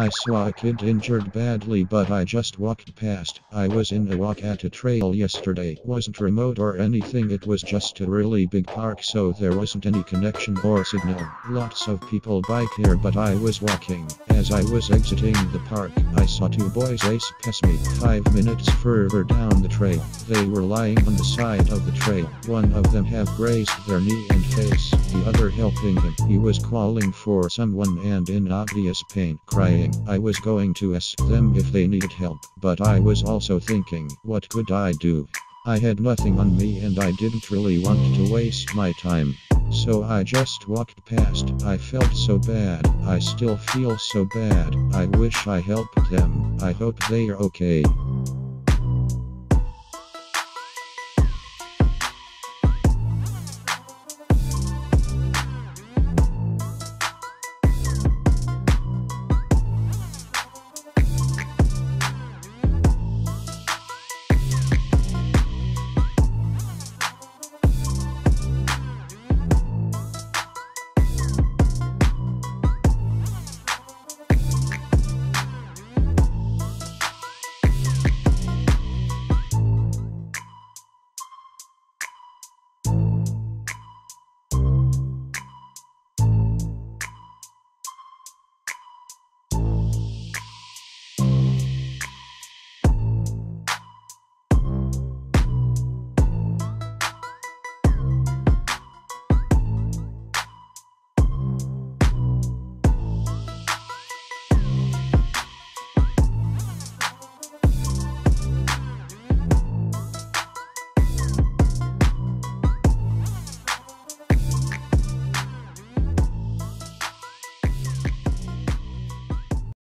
I saw a kid injured badly but I just walked past. I was in a walk at a trail yesterday. Wasn't remote or anything, it was just a really big park so there wasn't any connection or signal. Lots of people bike here but I was walking. As I was exiting the park, I saw two boys ace pass me. Five minutes further down the trail, they were lying on the side of the trail. One of them had grazed their knee and face, the other helping him. He was calling for someone and in obvious pain, crying. I was going to ask them if they needed help, but I was also thinking, what could I do? I had nothing on me and I didn't really want to waste my time. So I just walked past. I felt so bad. I still feel so bad. I wish I helped them. I hope they are okay.